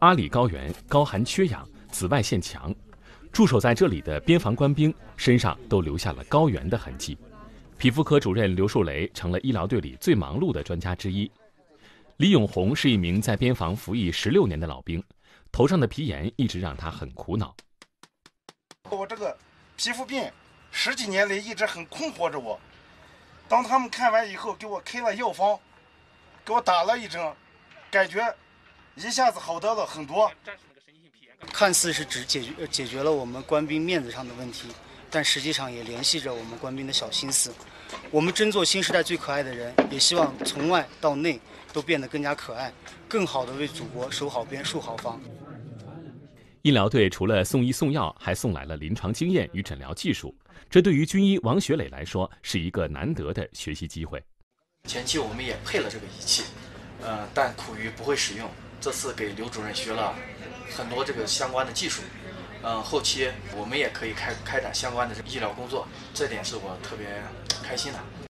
阿里高原高寒缺氧，紫外线强，驻守在这里的边防官兵身上都留下了高原的痕迹。皮肤科主任刘树雷成了医疗队里最忙碌的专家之一。李永红是一名在边防服役十六年的老兵，头上的皮炎一直让他很苦恼。我这个皮肤病十几年来一直很困惑着我。当他们看完以后，给我开了药方，给我打了一针，感觉一下子好得了很多。看似是只解决解决了我们官兵面子上的问题，但实际上也联系着我们官兵的小心思。我们争做新时代最可爱的人，也希望从外到内都变得更加可爱，更好的为祖国守好边、树好防。医疗队除了送医送药，还送来了临床经验与诊疗技术，这对于军医王学磊来说是一个难得的学习机会。前期我们也配了这个仪器，呃，但苦于不会使用。这次给刘主任学了很多这个相关的技术，嗯，后期我们也可以开开展相关的这个医疗工作，这点是我特别开心的。